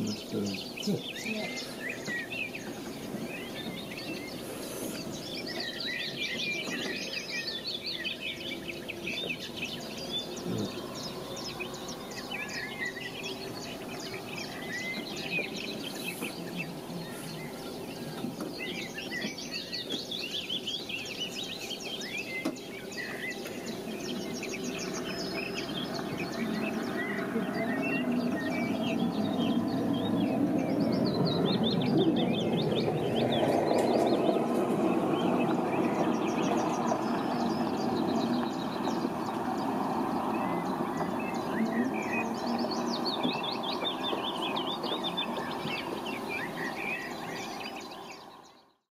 んですけど。